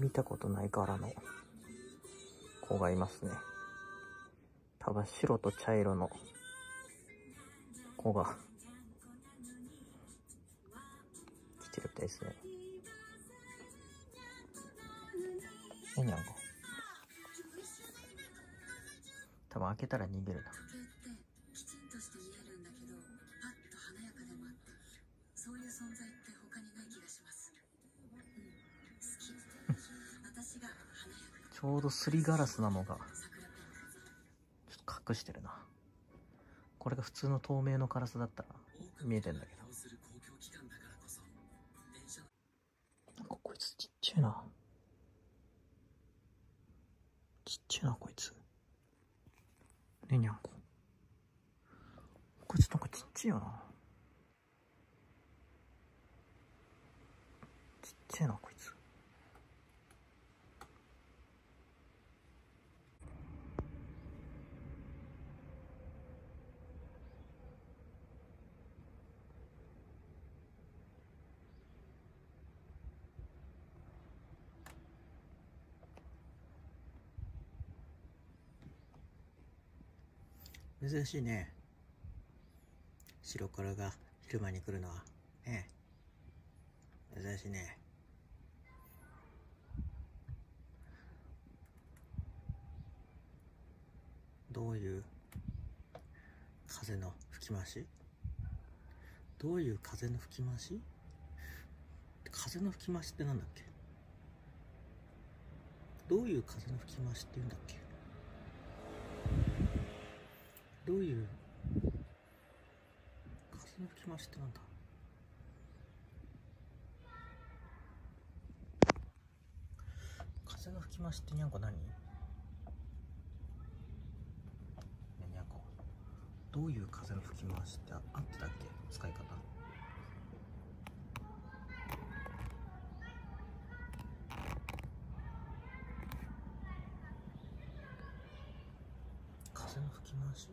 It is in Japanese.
見たことない柄の子がいますね。多分白と茶色の子が来てるみたいですね。えにゃんこ。多分開けたら逃げるな。そういう存在って他にちょうどすりガラスなのがちょっと隠してるな。これが普通の透明のガラスだったら見えてんだけど。なんかこいつちっちゃいな。ちっちゃいな、こいつ。ねにゃんこ。こいつなんかちっちゃいよな。ちっちゃいな、こいつ。珍しいね。白黒が昼間に来るのは。ねえ。珍しいね。どういう風の吹き回し？どういう風の吹き回し？風の吹き回しってなんだっけ？どういう風の吹き回しって言うんだっけ？どういう風の吹き回しってなんだ風の吹き回しってにゃんこ何？ねにゃんこ。どういう風の吹き回しってああってたっけ？使い方。風の吹き回し。